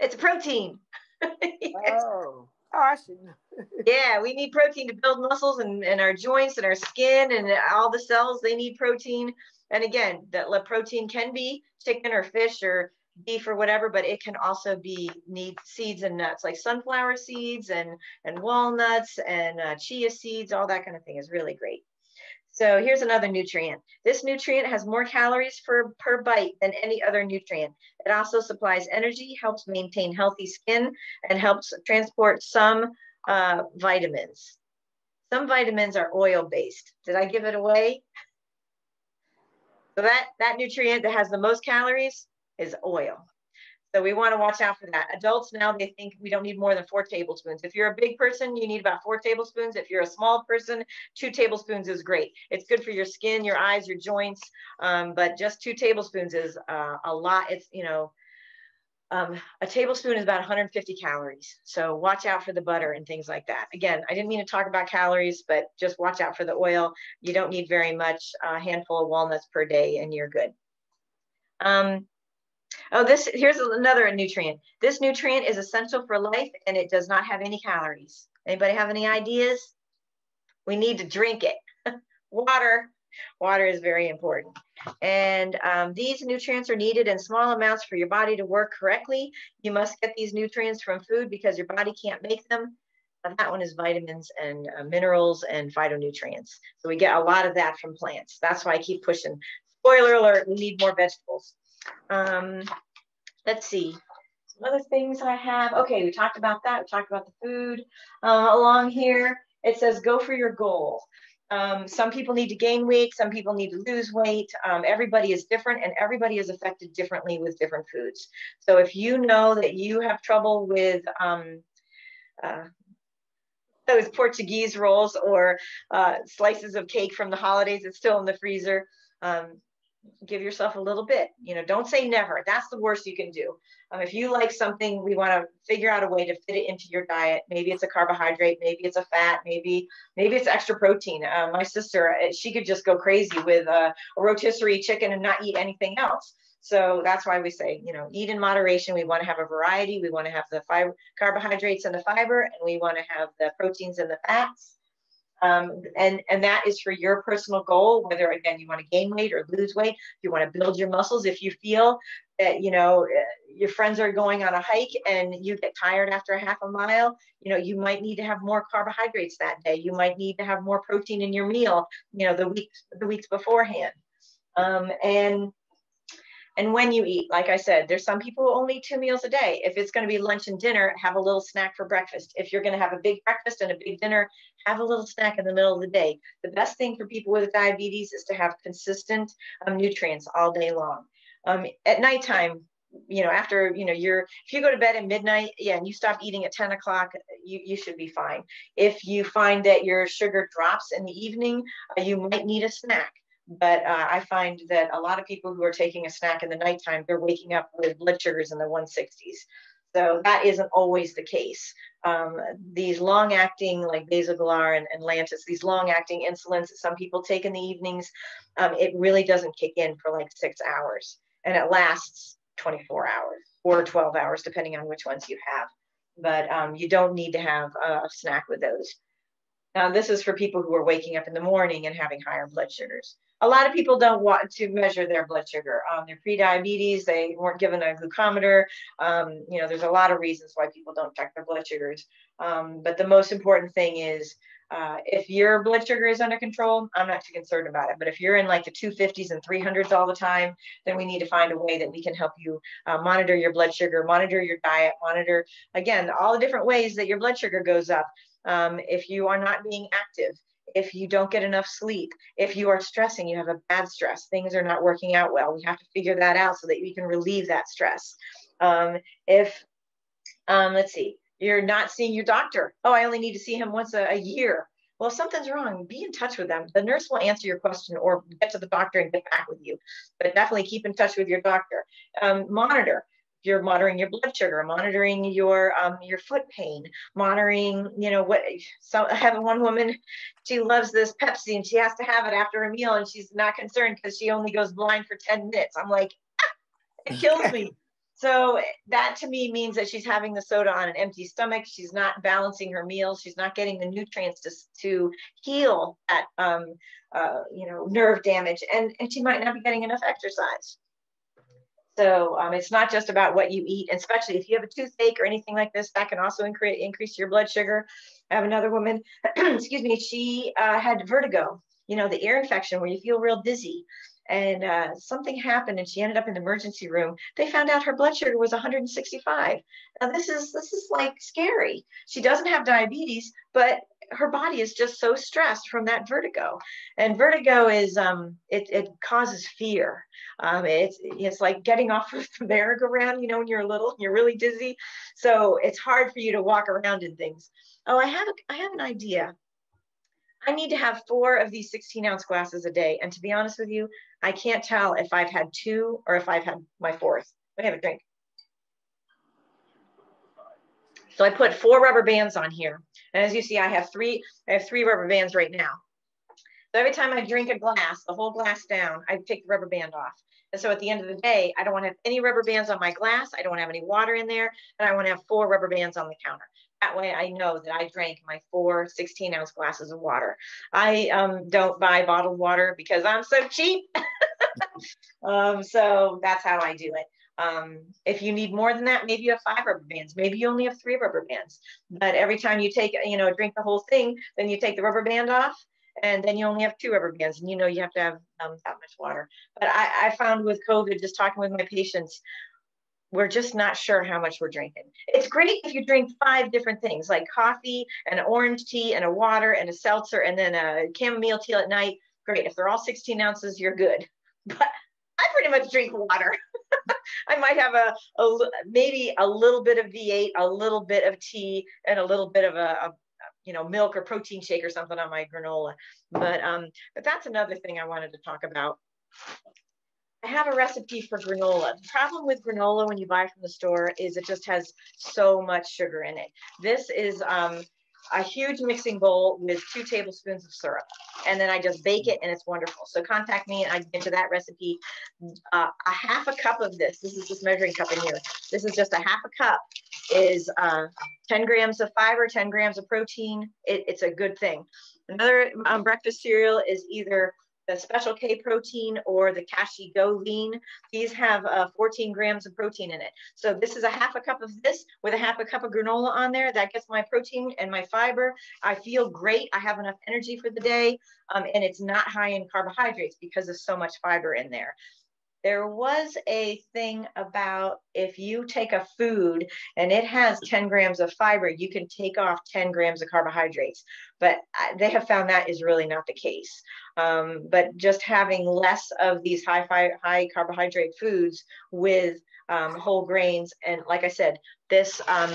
It's a protein. yes. Oh. Should yeah, we need protein to build muscles and, and our joints and our skin and all the cells, they need protein. And again, that protein can be chicken or fish or beef or whatever, but it can also be need seeds and nuts like sunflower seeds and, and walnuts and uh, chia seeds, all that kind of thing is really great. So here's another nutrient. This nutrient has more calories per, per bite than any other nutrient. It also supplies energy, helps maintain healthy skin, and helps transport some uh, vitamins. Some vitamins are oil-based. Did I give it away? So that, that nutrient that has the most calories is oil. So we want to watch out for that. Adults now, they think we don't need more than four tablespoons. If you're a big person, you need about four tablespoons. If you're a small person, two tablespoons is great. It's good for your skin, your eyes, your joints, um, but just two tablespoons is uh, a lot. It's, you know, um, a tablespoon is about 150 calories. So watch out for the butter and things like that. Again, I didn't mean to talk about calories, but just watch out for the oil. You don't need very much, a handful of walnuts per day and you're good. Um, Oh, this here's another nutrient. This nutrient is essential for life and it does not have any calories. Anybody have any ideas? We need to drink it. Water. Water is very important. And um, these nutrients are needed in small amounts for your body to work correctly. You must get these nutrients from food because your body can't make them. And that one is vitamins and uh, minerals and phytonutrients. So we get a lot of that from plants. That's why I keep pushing. Spoiler alert, we need more vegetables. Um, let's see. Some other things I have. Okay, we talked about that. We talked about the food. Uh, along here, it says go for your goal. Um, some people need to gain weight, some people need to lose weight. Um, everybody is different and everybody is affected differently with different foods. So if you know that you have trouble with um, uh, those Portuguese rolls or uh, slices of cake from the holidays, it's still in the freezer. Give yourself a little bit you know don't say never. That's the worst you can do. Um, if you like something we want to figure out a way to fit it into your diet. Maybe it's a carbohydrate maybe it's a fat maybe maybe it's extra protein. Uh, my sister uh, she could just go crazy with uh, a rotisserie chicken and not eat anything else. So that's why we say you know eat in moderation. We want to have a variety. We want to have the fiber carbohydrates and the fiber and we want to have the proteins and the fats um, and, and that is for your personal goal, whether again, you want to gain weight or lose weight, you want to build your muscles, if you feel that, you know, eh, your friends are going on a hike and you get tired after a half a mile, you know, you might need to have more carbohydrates that day. You might need to have more protein in your meal, you know, the weeks, the weeks beforehand. Um, and and when you eat like i said there's some people who only eat two meals a day if it's going to be lunch and dinner have a little snack for breakfast if you're going to have a big breakfast and a big dinner have a little snack in the middle of the day. The best thing for people with diabetes is to have consistent um, nutrients all day long. Um, at nighttime you know after you know you're if you go to bed at midnight yeah and you stop eating at 10 o'clock you, you should be fine. If you find that your sugar drops in the evening uh, you might need a snack. But uh, I find that a lot of people who are taking a snack in the nighttime, they're waking up with blood sugars in the 160s. So that isn't always the case. Um, these long acting, like Basaglar and, and Lantus, these long acting insulins that some people take in the evenings, um, it really doesn't kick in for like six hours and it lasts 24 hours or 12 hours, depending on which ones you have. But um, you don't need to have a, a snack with those. Now, this is for people who are waking up in the morning and having higher blood sugars a lot of people don't want to measure their blood sugar. Um, they're pre-diabetes, they weren't given a glucometer. Um, you know, there's a lot of reasons why people don't check their blood sugars. Um, but the most important thing is uh, if your blood sugar is under control, I'm not too concerned about it. But if you're in like the 250s and 300s all the time, then we need to find a way that we can help you uh, monitor your blood sugar, monitor your diet, monitor, again, all the different ways that your blood sugar goes up. Um, if you are not being active, if you don't get enough sleep, if you are stressing, you have a bad stress, things are not working out well. We have to figure that out so that you can relieve that stress. Um, if, um, let's see, you're not seeing your doctor. Oh, I only need to see him once a, a year. Well, if something's wrong, be in touch with them. The nurse will answer your question or get to the doctor and get back with you. But definitely keep in touch with your doctor. Um, monitor. You're monitoring your blood sugar, monitoring your um, your foot pain, monitoring, you know, what. So I have one woman, she loves this Pepsi and she has to have it after a meal, and she's not concerned because she only goes blind for 10 minutes. I'm like, ah, it kills me. So that to me means that she's having the soda on an empty stomach. She's not balancing her meals. She's not getting the nutrients to, to heal that, um, uh, you know, nerve damage. And, and she might not be getting enough exercise. So um, it's not just about what you eat, especially if you have a toothache or anything like this, that can also increase, increase your blood sugar. I have another woman, excuse me, she uh, had vertigo, you know, the ear infection where you feel real dizzy. And uh, something happened and she ended up in the emergency room. They found out her blood sugar was 165 now this is this is like scary. She doesn't have diabetes but her body is just so stressed from that vertigo and vertigo is um it, it causes fear um it's it's like getting off of the merry-go-round you know when you're little you're really dizzy so it's hard for you to walk around in things oh i have a, i have an idea I need to have four of these 16 ounce glasses a day. And to be honest with you, I can't tell if I've had two or if I've had my fourth. Me have a drink. So I put four rubber bands on here. And as you see, I have three, I have three rubber bands right now. So every time I drink a glass, the whole glass down, I take the rubber band off. And so at the end of the day, I don't want to have any rubber bands on my glass. I don't want to have any water in there. And I want to have four rubber bands on the counter. That way I know that I drank my four 16 ounce glasses of water. I um, don't buy bottled water because I'm so cheap. um, so that's how I do it. Um, if you need more than that, maybe you have five rubber bands. Maybe you only have three rubber bands. But every time you take, you know, drink the whole thing, then you take the rubber band off and then you only have two rubber bands and you know you have to have um, that much water. But I, I found with COVID, just talking with my patients, we're just not sure how much we're drinking. It's great if you drink five different things like coffee and orange tea and a water and a seltzer and then a chamomile tea at night. Great. If they're all 16 ounces, you're good. But I pretty much drink water. I might have a, a, maybe a little bit of V8, a little bit of tea, and a little bit of a, a you know milk or protein shake or something on my granola. But um, but that's another thing I wanted to talk about. I have a recipe for granola. The problem with granola when you buy from the store is it just has so much sugar in it. This is um, a huge mixing bowl with two tablespoons of syrup. And then I just bake it and it's wonderful. So contact me and I get into that recipe. Uh, a half a cup of this, this is just measuring cup in here. This is just a half a cup is uh, 10 grams of fiber, 10 grams of protein. It, it's a good thing. Another um, breakfast cereal is either the Special K protein or the Kashi Go Lean. These have uh, 14 grams of protein in it. So this is a half a cup of this with a half a cup of granola on there. That gets my protein and my fiber. I feel great. I have enough energy for the day. Um, and it's not high in carbohydrates because of so much fiber in there there was a thing about if you take a food and it has 10 grams of fiber, you can take off 10 grams of carbohydrates. But they have found that is really not the case. Um, but just having less of these high, high carbohydrate foods with um, whole grains, and like I said, this um,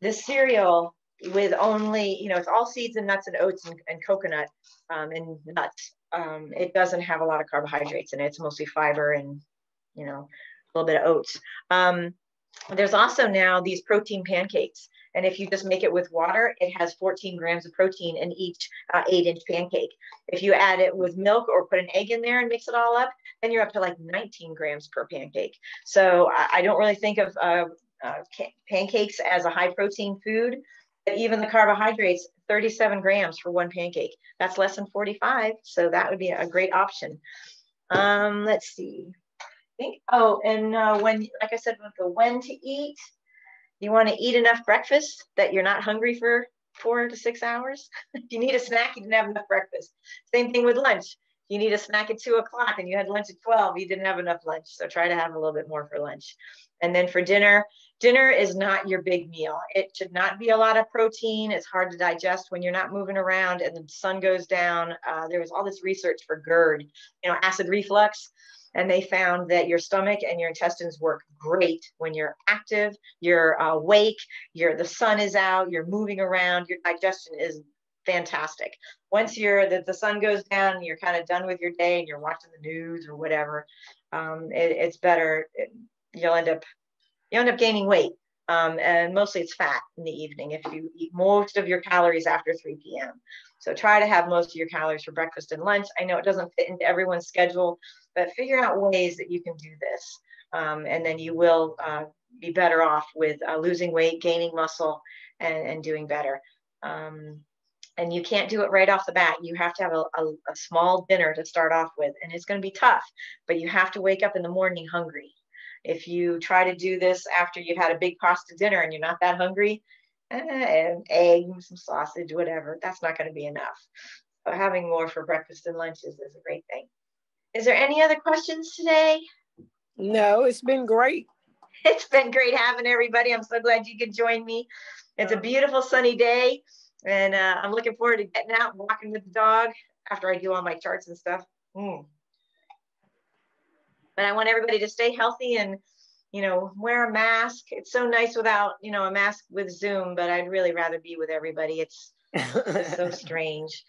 this cereal with only you know it's all seeds and nuts and oats and, and coconut um, and nuts um, it doesn't have a lot of carbohydrates in it. It's mostly fiber and, you know, a little bit of oats. Um, there's also now these protein pancakes. And if you just make it with water, it has 14 grams of protein in each uh, eight inch pancake. If you add it with milk or put an egg in there and mix it all up, then you're up to like 19 grams per pancake. So I, I don't really think of uh, uh, pancakes as a high protein food, even the carbohydrates, 37 grams for one pancake. That's less than 45. So that would be a great option. Um, let's see. I think, oh, and uh, when, like I said, with the when to eat, you want to eat enough breakfast that you're not hungry for four to six hours. if you need a snack, you didn't have enough breakfast. Same thing with lunch. You need a snack at two o'clock and you had lunch at 12, you didn't have enough lunch. So try to have a little bit more for lunch. And then for dinner, dinner is not your big meal. It should not be a lot of protein. It's hard to digest when you're not moving around and the sun goes down. Uh, there was all this research for GERD, you know, acid reflux and they found that your stomach and your intestines work great when you're active, you're uh, awake, you're the sun is out, you're moving around, your digestion is fantastic. Once you're the, the sun goes down, you're kind of done with your day and you're watching the news or whatever. Um, it, it's better. It, you'll end up you end up gaining weight. Um, and mostly it's fat in the evening if you eat most of your calories after 3 p.m. So try to have most of your calories for breakfast and lunch. I know it doesn't fit into everyone's schedule, but figure out ways that you can do this. Um, and then you will uh, be better off with uh, losing weight, gaining muscle, and, and doing better. Um, and you can't do it right off the bat. You have to have a, a, a small dinner to start off with, and it's going to be tough, but you have to wake up in the morning hungry. If you try to do this after you've had a big pasta dinner and you're not that hungry, and egg, some sausage, whatever. That's not going to be enough. But having more for breakfast and lunches is a great thing. Is there any other questions today? No, it's been great. It's been great having everybody. I'm so glad you could join me. It's a beautiful sunny day, and uh, I'm looking forward to getting out and walking with the dog after I do all my charts and stuff. Mm. But I want everybody to stay healthy and you know, wear a mask. It's so nice without, you know, a mask with Zoom, but I'd really rather be with everybody. It's, it's so strange.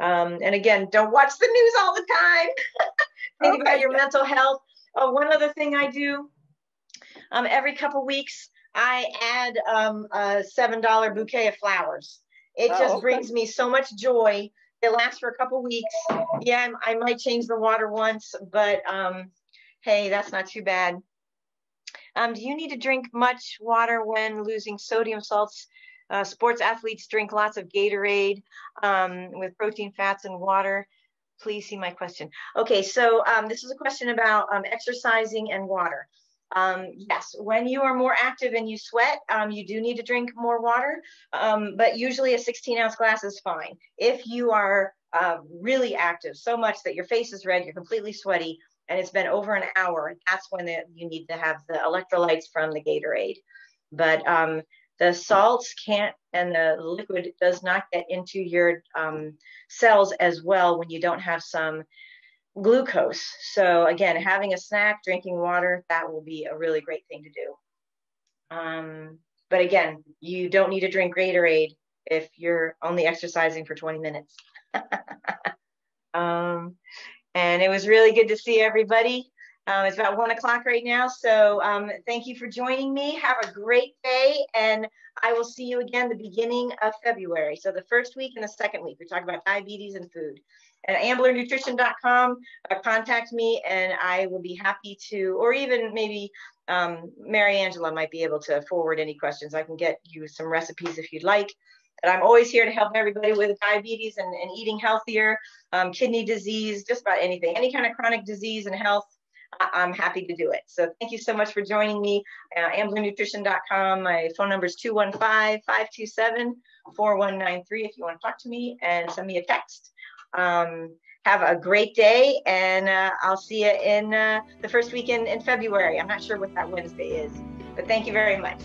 Um, and again, don't watch the news all the time. Think okay. about your mental health. Oh, one other thing I do um, every couple weeks, I add um, a $7 bouquet of flowers. It oh, just okay. brings me so much joy. It lasts for a couple weeks. Yeah, I, I might change the water once, but um, hey, that's not too bad. Um, do you need to drink much water when losing sodium salts? Uh, sports athletes drink lots of Gatorade um, with protein, fats, and water. Please see my question. Okay, so um, this is a question about um, exercising and water. Um, yes, when you are more active and you sweat, um, you do need to drink more water, but usually a 16 ounce glass is fine. If you are uh, really active so much that your face is red, you're completely sweaty, and it's been over an hour, that's when the, you need to have the electrolytes from the Gatorade. But um, the salts can't, and the liquid does not get into your um, cells as well when you don't have some glucose. So again, having a snack, drinking water, that will be a really great thing to do. Um, but again, you don't need to drink Gatorade if you're only exercising for 20 minutes. um, and it was really good to see everybody. Um, it's about one o'clock right now. So um, thank you for joining me. Have a great day. And I will see you again the beginning of February. So the first week and the second week, we're talking about diabetes and food. At amblernutrition.com, uh, contact me and I will be happy to, or even maybe um, Mary Angela might be able to forward any questions. I can get you some recipes if you'd like. And I'm always here to help everybody with diabetes and, and eating healthier, um, kidney disease, just about anything, any kind of chronic disease and health. I- am happy to do it. So thank you so much for joining me. Uh, amblernutrition.com. My phone number is 215-527-4193 if you want to talk to me and send me a text. Um, have a great day and uh, I'll see you in uh, the first weekend in February. I'm not sure what that Wednesday is, but thank you very much.